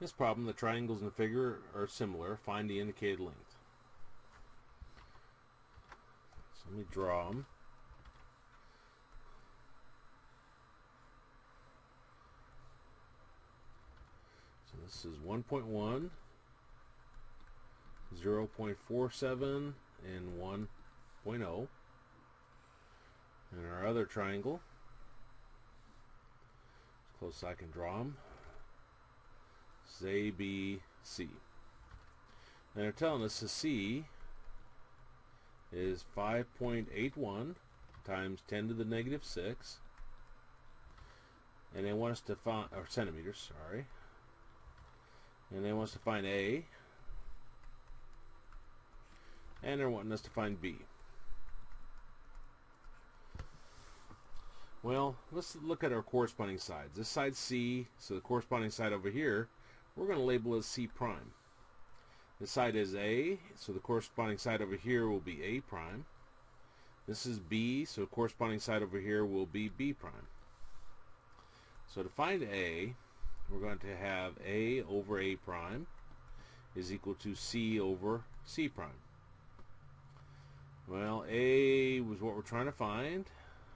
this problem, the triangles in the figure are similar. Find the indicated length. So let me draw them. So this is 1.1, 0.47, and 1.0. And our other triangle, as close as I can draw them, is ABC. And they're telling us the C is 5.81 times 10 to the negative 6. And they want us to find, or centimeters, sorry. And they want us to find A. And they're wanting us to find B. Well, let's look at our corresponding sides. This side C, so the corresponding side over here, we're going to label as C prime. This side is A, so the corresponding side over here will be A prime. This is B, so the corresponding side over here will be B prime. So to find A, we're going to have A over A prime is equal to C over C prime. Well, A was what we're trying to find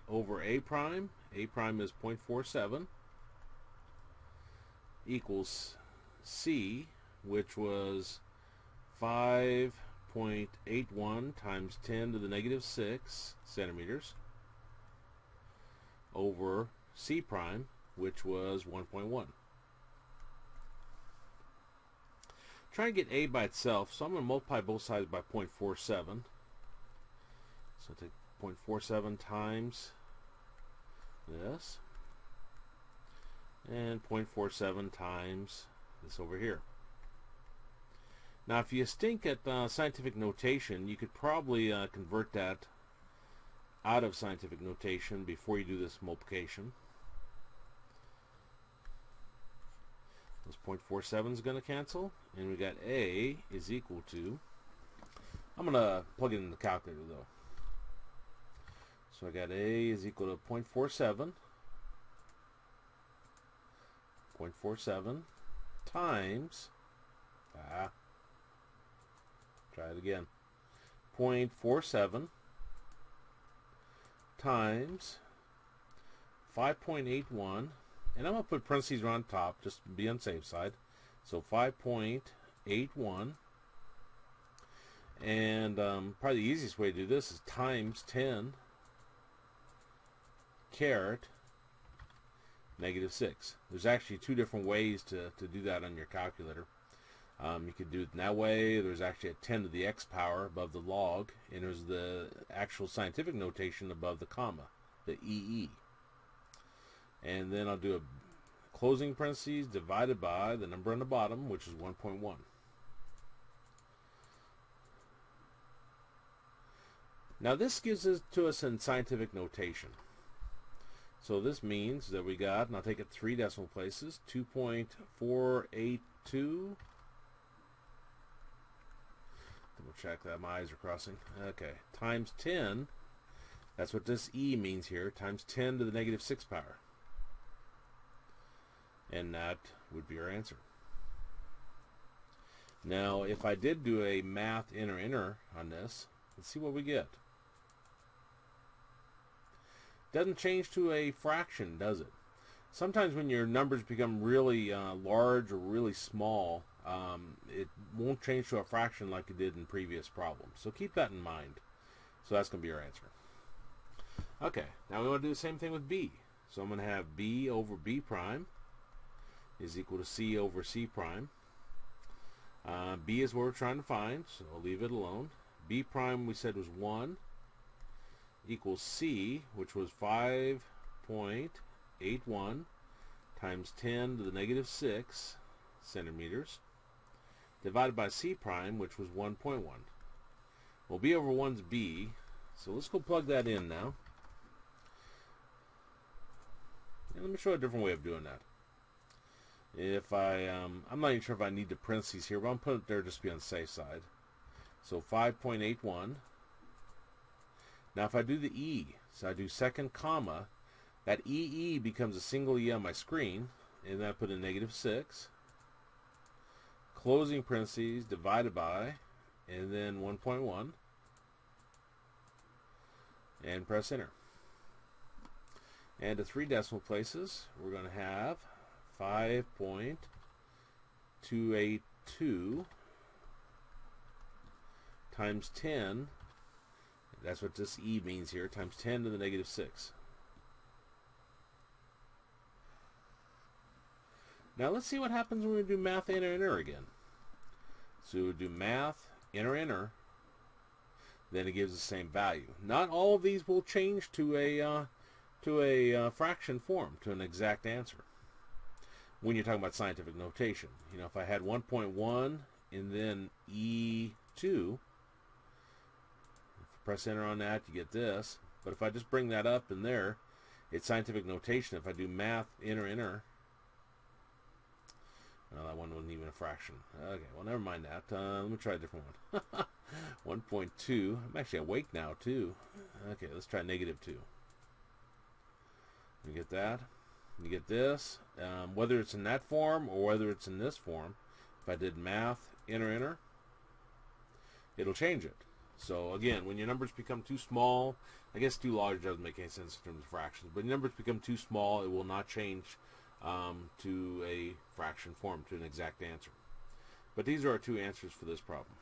over A prime. A prime is 0.47 equals C, which was 5.81 times 10 to the negative 6 centimeters over C prime, which was 1.1. Try and get A by itself, so I'm going to multiply both sides by 0.47. So take 0.47 times this and 0.47 times this over here. Now if you stink at uh, scientific notation, you could probably uh, convert that out of scientific notation before you do this multiplication. This 0.47 is going to cancel, and we got A is equal to, I'm going to plug it in the calculator though. So I got A is equal to 0.47, 0.47 times, ah, try it again, 0.47 times 5.81, and I'm going to put parentheses on top just to be on safe side. So 5.81, and um, probably the easiest way to do this is times 10 caret negative 6. There's actually two different ways to, to do that on your calculator. Um, you could do it that way. There's actually a 10 to the x power above the log, and there's the actual scientific notation above the comma, the EE. And then I'll do a closing parentheses divided by the number on the bottom, which is 1.1. Now this gives it to us in scientific notation. So this means that we got, and I'll take it three decimal places, 2.482. Double check that my eyes are crossing. Okay, times 10. That's what this E means here, times 10 to the negative 6 power. And that would be our answer. Now, if I did do a math enter enter on this, let's see what we get. Doesn't change to a fraction, does it? Sometimes when your numbers become really uh, large or really small, um, it won't change to a fraction like it did in previous problems. So keep that in mind. So that's going to be our answer. Okay, now we want to do the same thing with b. So I'm going to have b over b prime is equal to c over c prime. Uh, b is what we're trying to find, so I'll leave it alone. b prime we said was 1 equals C, which was 5.81 times 10 to the negative 6 centimeters, divided by C prime, which was 1.1. Well, B over 1 is B, so let's go plug that in now. And let me show a different way of doing that. If I, um, I'm not even sure if I need the parentheses here, but I'm put it there just to be on the safe side. So 5.81 now if I do the E, so I do second comma, that EE becomes a single E on my screen, and then I put a negative 6. closing parentheses divided by, and then 1.1, and press enter. And to three decimal places, we're going to have 5.282 times 10, that's what this e means here, times 10 to the negative 6. Now let's see what happens when we do math enter enter again. So we do math enter enter, then it gives the same value. Not all of these will change to a uh, to a uh, fraction form, to an exact answer. When you're talking about scientific notation, you know, if I had 1.1 and then E2, press enter on that, you get this. But if I just bring that up in there, it's scientific notation. If I do math enter enter, no, that one wasn't even a fraction. Okay, well, never mind that. Uh, let me try a different one. 1.2. I'm actually awake now, too. Okay, let's try negative 2. You get that. You get this. Um, whether it's in that form or whether it's in this form, if I did math, enter, enter, it'll change it. So again, when your numbers become too small, I guess too large doesn't make any sense in terms of fractions, but when numbers become too small, it will not change um, to a fraction form, to an exact answer. But these are our two answers for this problem.